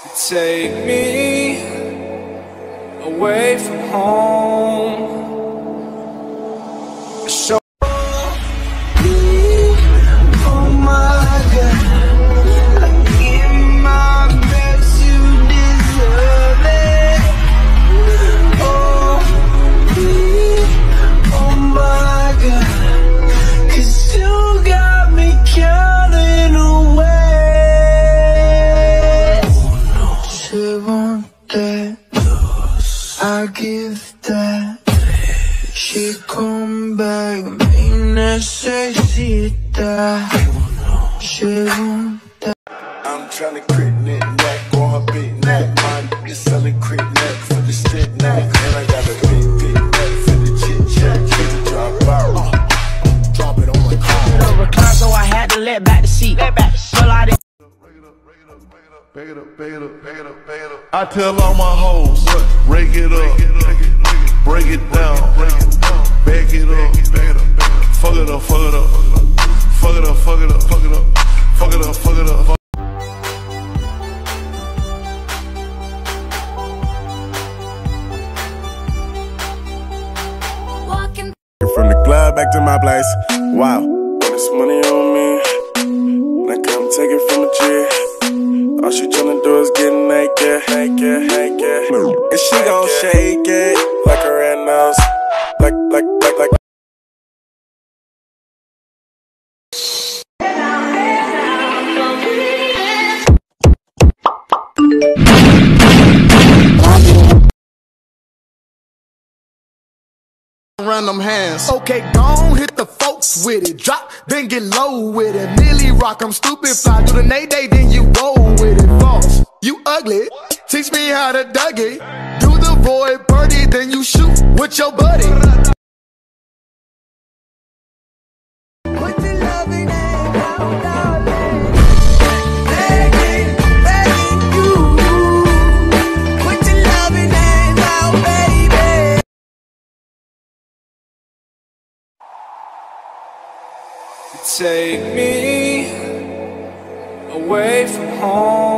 Take me away from home. Want that, I give that. She come back, me necesita. She want that. I'm tryna crit knit neck on her big neck. My nigga selling crit neck for the shit neck. And I got a big, big neck for the chit chat. Keep it drop out. Uh, drop it on my car. recline, so I had to let back the seat. Let Pull out it. Bag it up, bag it up, bag it up, bag it up. I tell all my hoes, break it up, break it down, back it up, fuck it up, fuck it up, fuck it up, fuck it up, fuck it up, fuck it up, fuck it up. Walking From the club back to my place. Wow. This money on me. Now come take it from the G. All she tryna do is get naked, naked, naked. And she gon' shake it like a red nose. Like, like, like, like. Random hands. Okay, gon' hit the folks with it. Drop, then get low with it. Milly rock, I'm stupid. Fly do the nay day, then you roll ugly. Teach me how to Dougie. Do the void birdie, then you shoot with your buddy. Put the loving hand down, darling. Begging, begging you. Put your loving hand down, baby. Take me away from home.